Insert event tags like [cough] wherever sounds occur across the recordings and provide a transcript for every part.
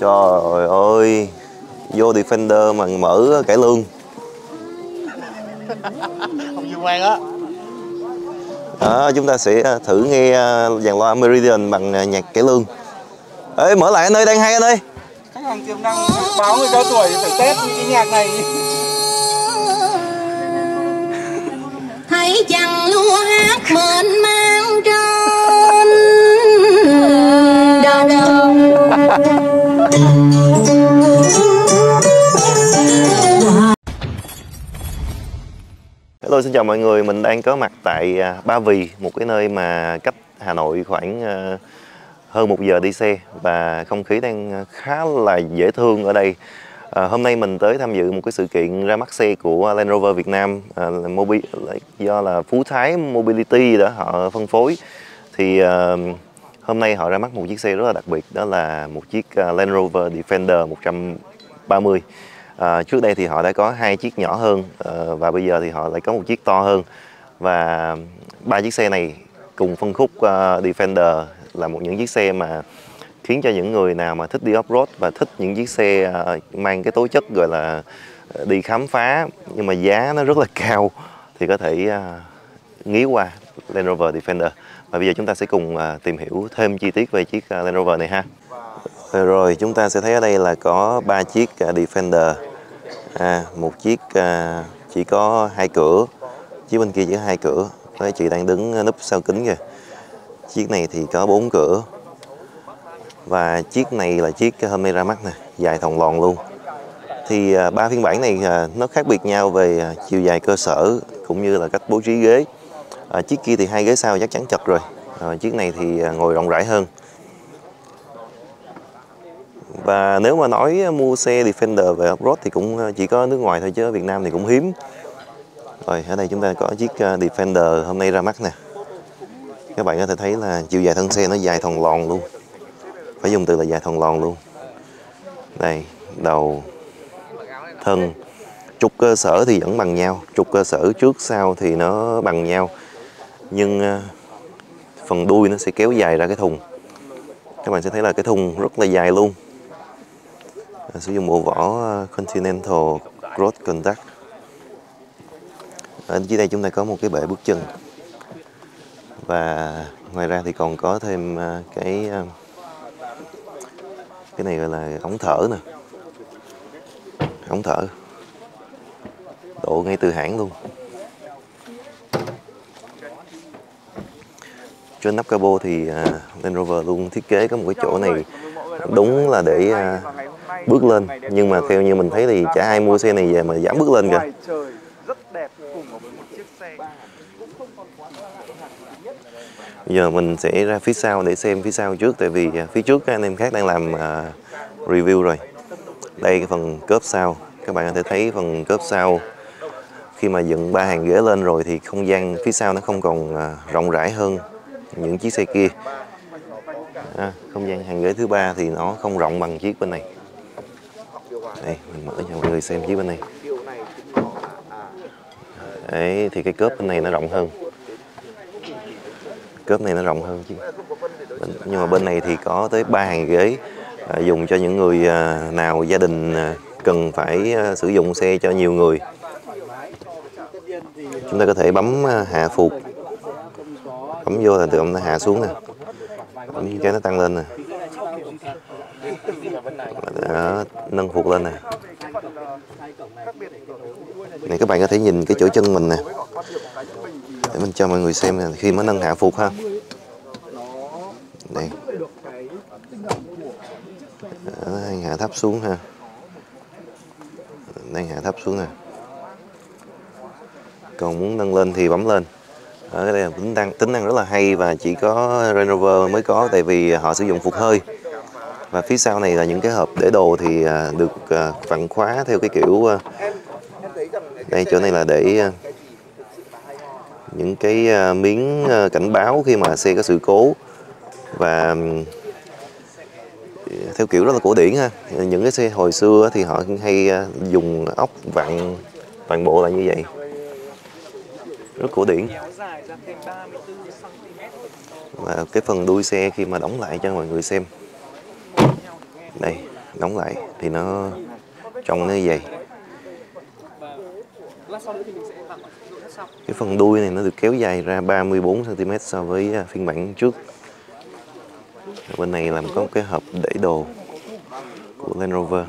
Trời ơi Vô Defender mà mở cải lương. Không như quen á. Đó, chúng ta sẽ à, thử nghe à, dàn loa Meridian bằng à, nhạc cải lương. Ê mở lại anh ơi đang hay anh ơi. Khách hàng tiềm năng báo người cao tuổi phải test những cái nhạc này. Hãy chẳng lúa hát mơn mang Tôi xin chào mọi người, mình đang có mặt tại à, Ba Vì, một cái nơi mà cách Hà Nội khoảng à, hơn một giờ đi xe và không khí đang khá là dễ thương ở đây. À, hôm nay mình tới tham dự một cái sự kiện ra mắt xe của Land Rover Việt Nam à, mobi, do là Phú Thái Mobility đó họ phân phối. Thì à, hôm nay họ ra mắt một chiếc xe rất là đặc biệt đó là một chiếc à, Land Rover Defender 130. À, trước đây thì họ đã có hai chiếc nhỏ hơn à, và bây giờ thì họ lại có một chiếc to hơn. Và ba chiếc xe này cùng phân khúc uh, Defender là một những chiếc xe mà khiến cho những người nào mà thích đi off-road và thích những chiếc xe uh, mang cái tố chất gọi là đi khám phá nhưng mà giá nó rất là cao thì có thể uh, nghĩ qua Land Rover Defender. Và bây giờ chúng ta sẽ cùng uh, tìm hiểu thêm chi tiết về chiếc uh, Land Rover này ha rồi, rồi chúng ta sẽ thấy ở đây là có ba chiếc à, Defender. À, một chiếc à, chỉ có hai cửa. Chiếc bên kia chỉ có hai cửa. Với chị đang đứng à, núp sau kính kìa. Chiếc này thì có bốn cửa. Và chiếc này là chiếc à, hôm nay ra mắt nè dài thòng lòn luôn. Thì ba phiên bản này nó khác biệt nhau về chiều dài cơ sở cũng như là cách bố trí ghế. À, chiếc kia thì hai ghế sau chắc chắn chật rồi. À, chiếc này thì ngồi rộng rãi hơn và nếu mà nói mua xe Defender về off-road thì cũng ờ, chỉ có nước ngoài thôi chứ ở Việt Nam thì cũng hiếm. Rồi, ở đây chúng ta có chiếc ờ, Defender hôm nay ra mắt nè. Các bạn có thể thấy là chiều dài thân xe nó dài thòn lòn luôn. Phải dùng từ là dài thòn lòn luôn. Đây, đầu, thân. Trục cơ sở thì vẫn bằng nhau, trục cơ sở trước sau thì nó bằng nhau. Nhưng ờ, phần đuôi nó sẽ kéo dài ra cái thùng. Các bạn sẽ thấy là cái thùng rất là dài luôn. À, sử dụng bộ vỏ à, Continental Cross Contact. Ở dưới đây chúng ta có một cái bệ bước chân. Và ngoài ra thì còn có thêm à, cái cái này gọi là ống thở nè. Ống thở. Độ ngay từ hãng luôn. Trên nắp capo thì Land Rover luôn thiết kế có một cái chỗ này đúng là để bước lên. Nhưng mà theo như mình thấy thì chả ai mua xe này về mà dám bước lên kìa. Giờ mình sẽ ra phía sau để xem phía sau trước tại vì à, phía trước các anh em khác đang làm à, review rồi. Đây cái phần cốp sau. Các bạn có thể thấy phần cốp sau. Khi mà dựng ba hàng ghế lên rồi thì không gian phía sau nó không còn à, rộng rãi hơn những chiếc xe kia. À, không gian hàng ghế thứ ba thì nó không rộng bằng chiếc bên này đây mình mở cho mọi người xem dưới bên này. Đấy thì cái cớp bên này nó rộng hơn. Cớp này nó rộng hơn chứ. Nhưng mà bên này thì có tới ba hàng ghế à, dùng cho những người à, nào gia đình à, cần phải à, sử dụng xe cho nhiều người. Chúng ta có thể bấm à, hạ phục, bấm vô là tự động nó hạ xuống nè. Bấm cái nó tăng lên nè. Đó, nâng phục lên nè. Này các bạn có thể nhìn cái chỗ chân mình nè. Để mình cho mọi người xem nè khi mới nâng hạ phục ha. Đây. Đó, đang hạ thấp xuống ha. Đang hạ thấp xuống nè. Còn muốn nâng lên thì bấm lên. Ở đây là tính năng tính năng rất là hay và chỉ có Range Rover mới có tại vì họ sử dụng phục hơi và phía sau này là những cái hộp để đồ thì à, được à, vặn khóa theo cái kiểu à, đây, chỗ này là để những cái miếng cảnh báo khi mà xe có sự cố. Và theo kiểu rất là cổ điển ha. Những cái xe hồi xưa thì họ hay dùng ốc vặn, toàn bộ là như vậy. Rất cổ điển. Và cái phần đuôi xe khi mà đóng lại cho mọi người xem đây, đóng lại. Thì nó trông nó như vậy. Cái phần đuôi này nó được kéo dài ra 34 cm so với à, phiên bản trước. Bên này làm có một cái hộp để đồ của Land Rover.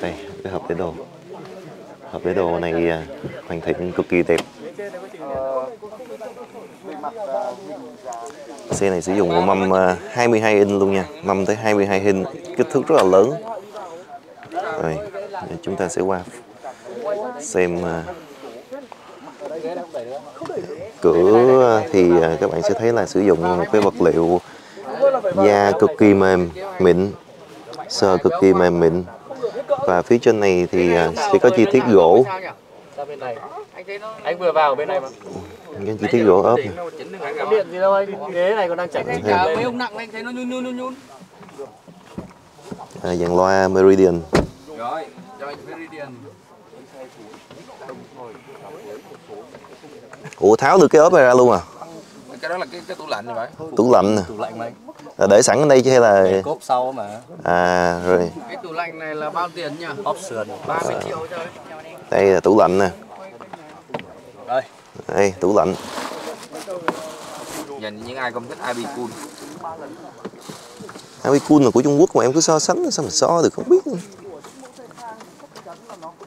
Đây, cái hộp để đồ. Hộp để đồ này à, hoàn thiện cực kỳ đẹp xe này sử dụng một mâm ờ, 22 inch luôn nha. Mâm tới 22 inch kích thước rất là lớn. Rồi chúng ta sẽ qua xem ờ, cửa ờ, thì các bạn sẽ thấy là sử dụng một cái vật liệu da cực kỳ mềm, mịn, sờ cực kỳ mềm, mịn. Và phía trên này thì sẽ có chi tiết gỗ. Anh vừa vào bên này mà cái chi tiết gỗ ốp này. Điện gì đâu anh. Ghế này còn đang chảy. Thấy Mấy ông nặng anh thấy nó nhún nhún nhún nhún. à, dàn loa Meridian Rồi, cho anh Meridian. ủa tháo được cái ốp này ra luôn à Cái đó là cái cái tủ lạnh rồi phải. tủ lạnh nè Tủ lạnh mà anh. là để sẵn ở đây chứ hay là Cốp sau mà. à rồi Cái tủ lạnh này là bao tiền nhỉ? Option 30 triệu thôi. đây là tủ lạnh nè Đây. Đây tủ lạnh Dành những ai không thích IB Cool. Avicun là của Trung Quốc mà em cứ so sánh sao mà so được không biết nữa.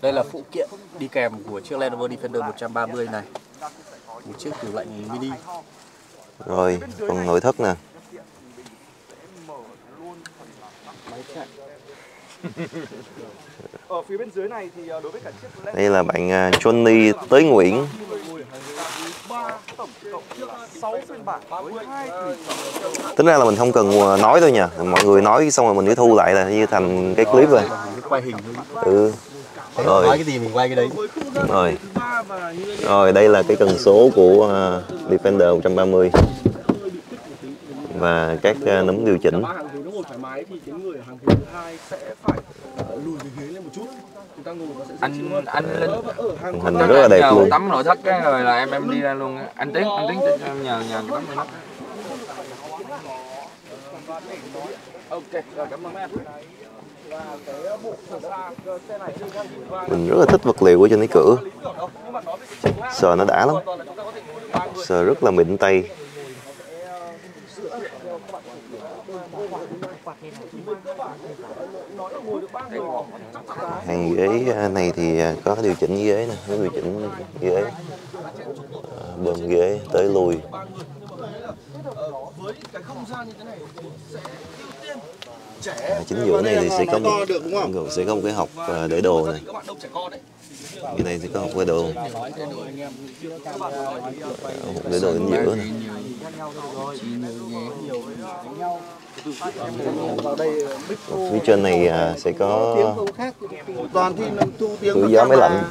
Đây là phụ kiện đi kèm của chiếc Land Rover Defender 130 này. Một chiếc tủ lạnh mini. rồi phần nội thất nè Ở phía bên dưới này thì ờ, đối với cả chiếc đây là bạn à, Johnny Tới Nguyễn ba tổng cộng 6 phiên bản với hai tùy tính ra là mình không cần à, nói thôi nha. Mọi người nói xong rồi mình cứ thu lại là như thành cái clip rồi. Quay hình thôi. ừ. Nói rồi. cái gì mình quay cái đấy. rồi. Rồi đây là cái cần số của à, Defender 130 và các à, núm điều chỉnh anh anh linh. Hình rất là đẹp nhờ luôn. Tấm nội thất cái rồi là em em đi ra luôn á. anh tiến anh tiến cho em nhờ nhờ cái tấm nội thất ok rồi cảm ơn em mình rất là thích vật liệu ở trên cái cửa. Sờ nó đã lắm. Sờ rất là mịn tay hàng ghế à, này thì à, có điều chỉnh ghế nè có điều chỉnh ghế. À, bơm ghế tới lui à, chính giữa này thì sẽ có một sẽ có một cái học à, để đồ này cái này sẽ có học để đồ. Học để đồ chính giữa này phía trên này à, sẽ có thì cửa gió máy lạnh.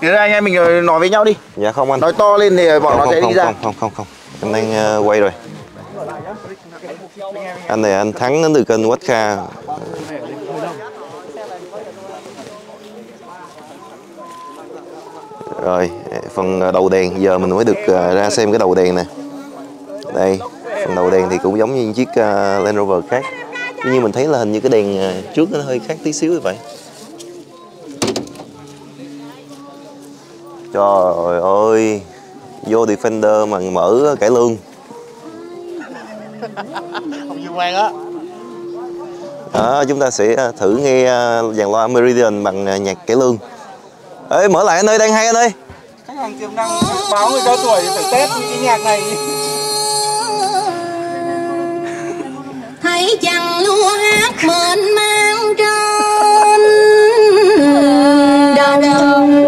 Thế anh em mình nói với nhau đi. Dạ không anh. Nói to lên thì bọn nó sẽ đi ra. không không không không. Em đang ờ, quay rồi. Anh này anh thắng đến từ kênh Quách rồi phần ờ, đầu đèn. Giờ mình mới được ờ, ra xem cái đầu đèn nè. Đây phần đầu đèn thì cũng giống như chiếc ờ, Land Rover khác. Tuy nhiên mình thấy là hình như cái đèn trước nó hơi khác tí xíu như vậy Trời ơi Vô Defender mà mở cải lương. [laughs] Không như quen á. Đó, chúng ta sẽ à, thử nghe à, dàn loa Meridian bằng à, nhạc cải lương Ê mở lại anh ơi đang hay anh ơi. Khách hàng tiềm năng báo người cao tuổi phải test những cái nhạc này. Thấy chàng lúa hát mến mang trên đồng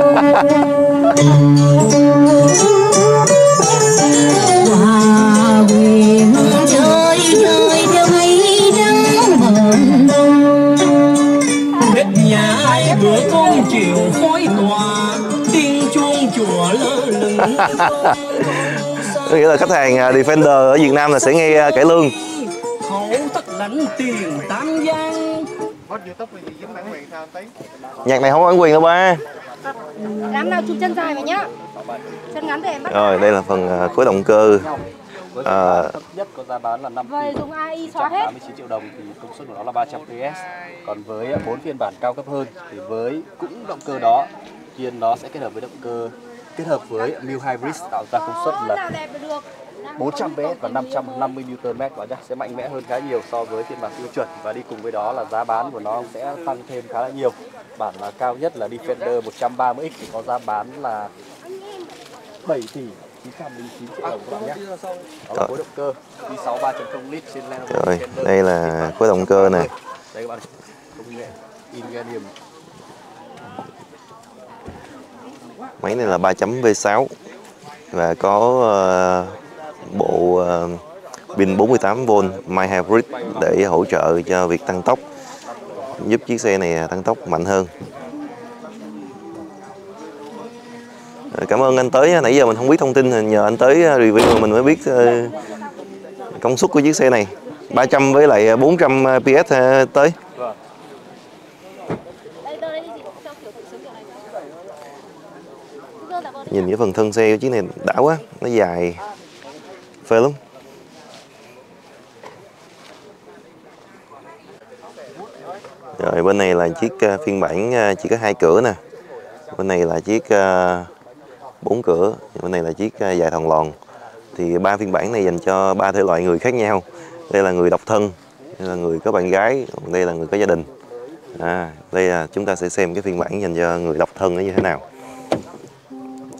nghĩa là khách hàng à, Defender ở Việt Nam là sẽ nghe à, cải lương. Nhạc này không có bản quyền đâu ba. Làm nào chụp chân dài mày nhá. Chân ngắn để em bắt Rồi đây là phần à, khối động cơ. Thấp nhất có giá bán là 5 Vậy dùng AI xóa hết 189 triệu đồng thì công suất của nó là 300 PS. Còn với bốn phiên bản cao cấp hơn thì với cũng động cơ đó, nhiên nó sẽ kết hợp với động cơ kết hợp với Miu Hybrid tạo ra công suất là nào đẹp được 400 PS và 550 Nm vào nhá sẽ mạnh mẽ hơn khá nhiều so với phiên bản tiêu chuẩn và đi cùng với đó là giá bán của nó sẽ tăng thêm khá là nhiều. Bản là cao nhất là Defender 130X thì có giá bán là 7 tỷ 909 triệu đồng các bạn nhé. Đó là khối động cơ V6 3.0 lít trên Rover Rồi, đây là khối động cơ nè. Đây các bạn công nghệ Ingenium Máy này là 3.0 V6 và có uh, bộ ờ, pin 48V My Hybrid để hỗ trợ cho việc tăng tốc giúp chiếc xe này à, tăng tốc mạnh hơn. Ờ, cảm ơn anh tới à, nãy giờ mình không biết thông tin à, nhờ anh tới review mà mình mới biết ờ, công suất của chiếc xe này 300 với lại 400 PS tới Đây tôi đây chị cho kiểu tự sướng kiểu này Dương dạ vâng nhìn cái phần thân xe của chiếc này đã quá nó dài phê lắm. Rồi bên này là chiếc ờ, phiên bản ờ, chỉ có hai cửa nè. Bên này là chiếc ờ, bốn cửa bên này là chiếc dài thòn lòn. Thì ba phiên bản này dành cho ba thể loại người khác nhau. Đây là người độc thân đây là người có bạn gái đây là người có gia đình. À, đây là chúng ta sẽ xem cái phiên bản dành cho người độc thân nó như thế nào.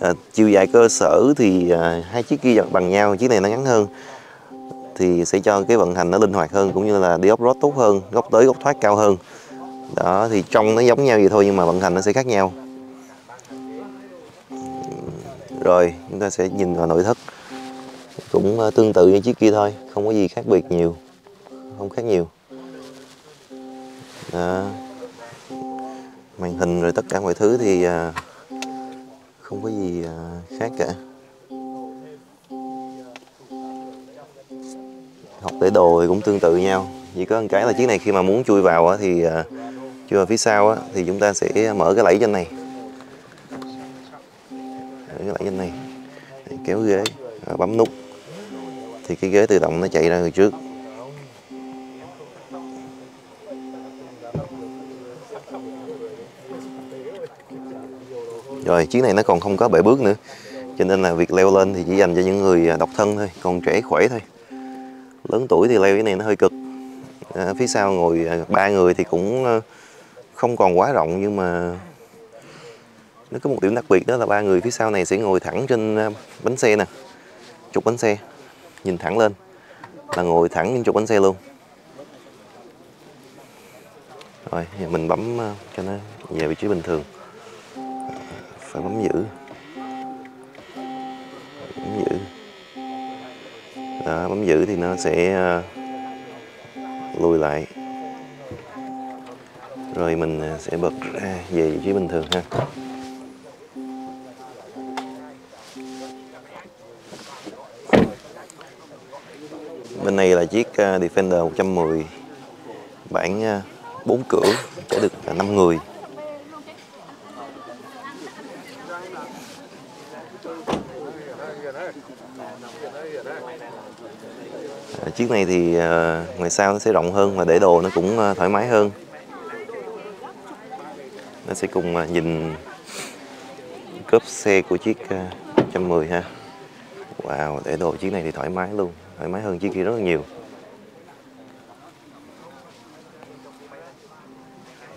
À, chiều dài cơ sở thì à, hai chiếc kia bằng nhau chiếc này nó ngắn hơn thì sẽ cho cái vận hành nó linh hoạt hơn cũng như là đi off-road tốt hơn góc tới góc thoát cao hơn. Đó thì trông nó giống nhau vậy thôi nhưng mà vận hành nó sẽ khác nhau. Rồi chúng ta sẽ nhìn vào nội thất. Cũng à, tương tự như chiếc kia thôi không có gì khác biệt nhiều không khác nhiều. Đó. màn hình rồi tất cả mọi thứ thì à, không có gì à, khác cả. Học để đồ thì cũng tương tự nhau. Chỉ có một cái là chiếc này khi mà muốn chui vào thì à, chui vào phía sau thì chúng ta sẽ mở cái lẫy trên này. Mở cái lẫy trên này. Kéo ghế à, bấm nút. Thì cái ghế tự động nó chạy ra người trước. Rồi chiếc này nó còn không có bệ bước nữa. Cho nên là việc leo lên thì chỉ dành cho những người à, độc thân thôi Còn trẻ khỏe thôi. Lớn tuổi thì leo cái này nó hơi cực. À, Phía sau ngồi à, ba người thì cũng à, không còn quá rộng Nhưng mà nó có một điểm đặc biệt đó là ba người phía sau này sẽ ngồi thẳng trên bánh xe nè Trục bánh xe Nhìn thẳng lên Là ngồi thẳng trên trục bánh xe luôn. Rồi giờ mình bấm cho nó về vị trí bình thường phải bấm giữ. Bấm giữ. Đó, bấm giữ thì nó sẽ ờ, lùi lại. Rồi mình ờ, sẽ bật ra về vị trí bình thường ha. Bên này là chiếc ờ, Defender 110 bản 4 cửa chở được 5 người. Chiếc này thì ờ, ngoài sau nó sẽ rộng hơn và để đồ nó cũng ờ, thoải mái hơn. Nó sẽ cùng ờ, nhìn cốp xe của chiếc 110 ha. Wow, để đồ chiếc này thì thoải mái luôn, thoải mái hơn chiếc kia rất là nhiều.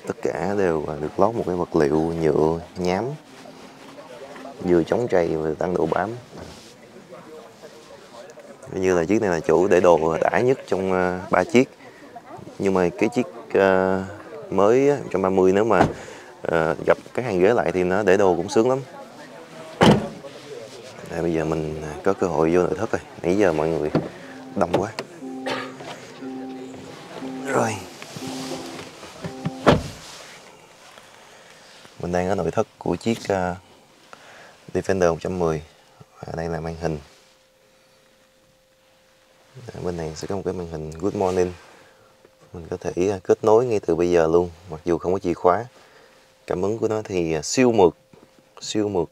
Tất cả đều được lót một cái vật liệu nhựa nhám, vừa chống trầy vừa tăng độ bám như là chiếc này là chủ để đồ đã nhất trong ờ, ba chiếc. Nhưng mà cái chiếc uh, mới 130 nếu mà uh, gặp các hàng ghế lại thì nó để đồ cũng sướng lắm. Đây, bây giờ mình à, có cơ hội vô nội thất rồi. Nãy giờ mọi người đông quá. Rồi. Mình đang ở nội thất của chiếc uh, Defender 110 và đây là màn hình à, bên này sẽ có một cái màn hình Good Morning. Mình có thể à, kết nối ngay từ bây giờ luôn mặc dù không có chìa khóa. Cảm ứng của nó thì à, siêu mượt siêu mượt.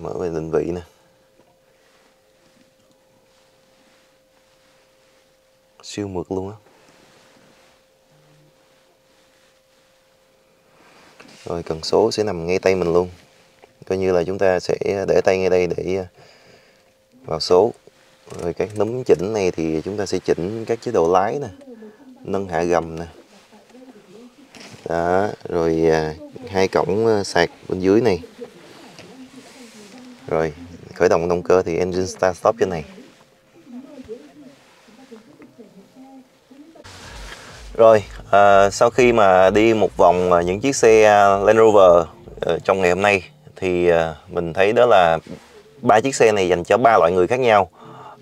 Mở về định vị nè. Siêu mượt luôn á. Rồi cần số sẽ nằm ngay tay mình luôn coi như là chúng ta sẽ để tay ngay đây để à, vào số. Rồi các núm chỉnh này thì chúng ta sẽ chỉnh các chế độ lái nè nâng hạ gầm nè. Đó rồi à, hai cổng à, sạc bên dưới này. Rồi khởi động động cơ thì engine start stop trên này. Rồi à, sau khi mà đi một vòng những chiếc xe Land Rover ờ, trong ngày hôm nay thì à, mình thấy đó là ba chiếc xe này dành cho ba loại người khác nhau.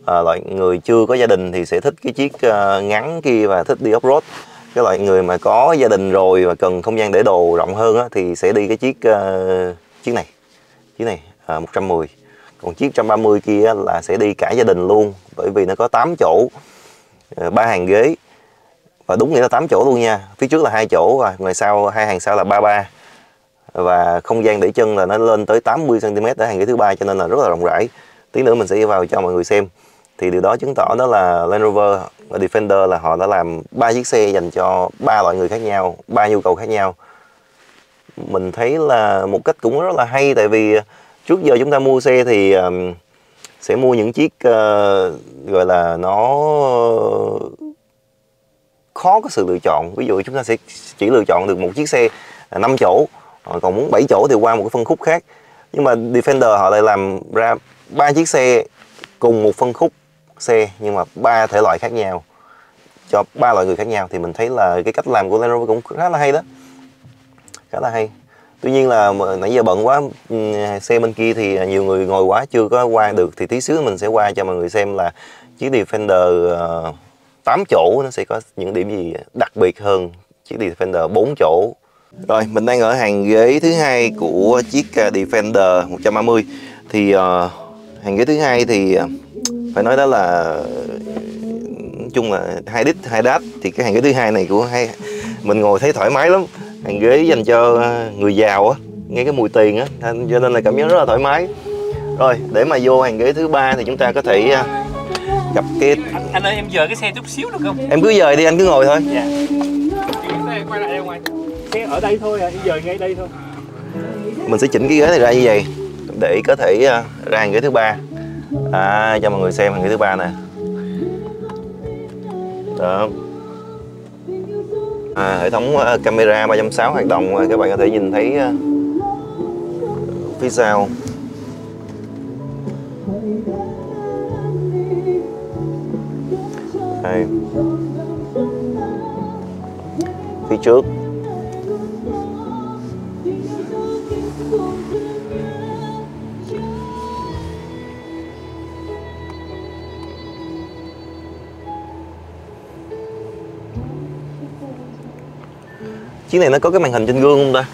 À, loại người chưa có gia đình thì sẽ thích cái chiếc à, ngắn kia và thích đi off road cái loại người mà có gia đình rồi và cần không gian để đồ rộng hơn á, thì sẽ đi cái chiếc uh, chiếc này chiếc này à, 110 còn chiếc 130 kia là sẽ đi cả gia đình luôn bởi vì nó có 8 chỗ ba hàng ghế. Và đúng nghĩa là 8 chỗ luôn nha phía trước là hai chỗ và ngoài sau hai hàng sau là 33 và không gian để chân là nó lên tới 80 cm ở hàng ghế thứ ba cho nên là rất là rộng rãi. Tí nữa mình sẽ vào cho mọi người xem. Thì điều đó chứng tỏ đó là Land Rover và Defender là họ đã làm ba chiếc xe dành cho ba loại người khác nhau, ba nhu cầu khác nhau. Mình thấy là một cách cũng rất là hay, tại vì trước giờ chúng ta mua xe thì sẽ mua những chiếc ờ, gọi là nó khó có sự lựa chọn. Ví dụ chúng ta sẽ chỉ lựa chọn được một chiếc xe à, 5 chỗ họ còn muốn 7 chỗ thì qua một cái phân khúc khác. Nhưng mà Defender họ lại làm ra ba chiếc xe cùng một phân khúc xe, nhưng mà ba thể loại khác nhau. Cho ba loại người khác nhau thì mình thấy là cái cách làm của Land Rover cũng khá là hay đó. Khá là hay. Tuy nhiên là nãy giờ bận quá ừ, xe bên kia thì nhiều người ngồi quá, chưa có qua được. Thì tí xíu mình sẽ qua cho mọi người xem là chiếc Defender ờ, 8 chỗ nó sẽ có những điểm gì đặc biệt hơn chiếc Defender 4 chỗ rồi mình đang ở hàng ghế thứ hai của chiếc uh, Defender 130 thì uh, hàng ghế thứ hai thì uh, phải nói đó là nói chung là hai đít hai đát thì cái hàng ghế thứ hai này của hai mình ngồi thấy thoải mái lắm. Hàng ghế dành cho ờ, người giàu á nghe cái mùi tiền á cho nên là cảm giác rất là thoải mái. Rồi để mà vô hàng ghế thứ ba thì chúng ta có thể gặp cái anh, anh ơi em dời cái xe chút xíu được không? Em cứ dời đi anh cứ ngồi thôi. Dạ. Quay lại ngoài cái ở đây thôi à giờ ngay đây thôi. Mình sẽ chỉnh cái ghế này ra như vậy để có thể à, ra hàng ghế thứ ba. À, cho mọi người xem hàng ghế thứ ba nè. Đó. À, hệ thống à, camera 360 hoạt động à, các bạn có thể nhìn thấy phía sau. Đây. Phía trước. Chiếc này nó có cái màn hình trên gương không ta?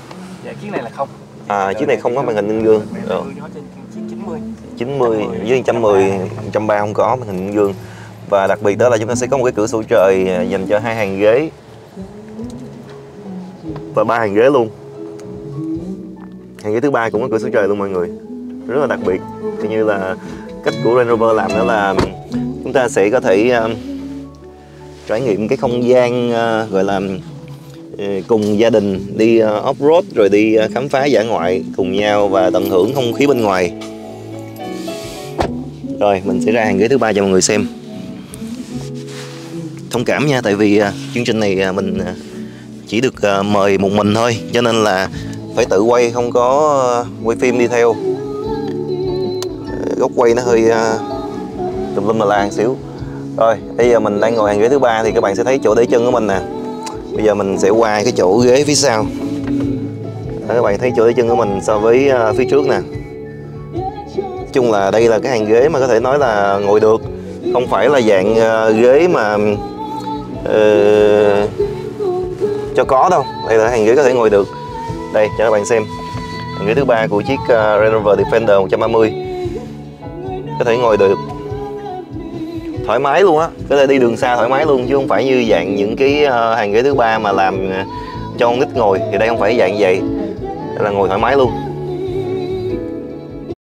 Dạ chiếc này là không. À chiếc này không có màn hình trên gương. Trên chiếc 90 90 với 110 130 không có màn hình trên gương. Và đặc biệt đó là chúng ta sẽ có một cái cửa sổ trời dành cho hai hàng ghế. Và ba hàng ghế luôn. Hàng ghế thứ ba cũng có cửa sổ trời luôn mọi người. Rất là đặc biệt. Coi như là cách của Range Rover làm đó là chúng ta sẽ có thể à, trải nghiệm cái không gian à, gọi là Ờ, cùng gia đình đi ờ, off-road rồi đi ờ, khám phá dã ngoại cùng nhau và tận hưởng không khí bên ngoài. Rồi, mình sẽ ra hàng ghế thứ ba cho mọi người xem. Thông cảm nha, tại vì chương trình này mình chỉ được mời một mình thôi, cho nên là phải tự quay, không có quay phim đi theo. Góc quay nó hơi tùm lum là la xíu. Rồi, bây giờ mình đang ngồi hàng ghế thứ ba thì các bạn sẽ thấy chỗ để chân của mình nè bây giờ mình sẽ qua cái chỗ ghế phía sau. Đó, các bạn thấy chỗ chân của mình so với ờ, phía trước nè. Chung là đây là cái hàng ghế mà có thể nói là ngồi được. Không phải là dạng ờ, ghế mà uh, cho có đâu. Đây là hàng ghế có thể ngồi được. Đây cho các bạn xem. Hàng ghế thứ ba của chiếc uh, Range Rover Defender 130 có thể ngồi được thoải mái luôn á. Có thể đi đường xa thoải mái luôn, chứ không phải như dạng những cái ờ, hàng ghế thứ ba mà làm ờ, cho con nít ngồi. Thì đây không phải dạng vậy. Là ngồi thoải mái luôn.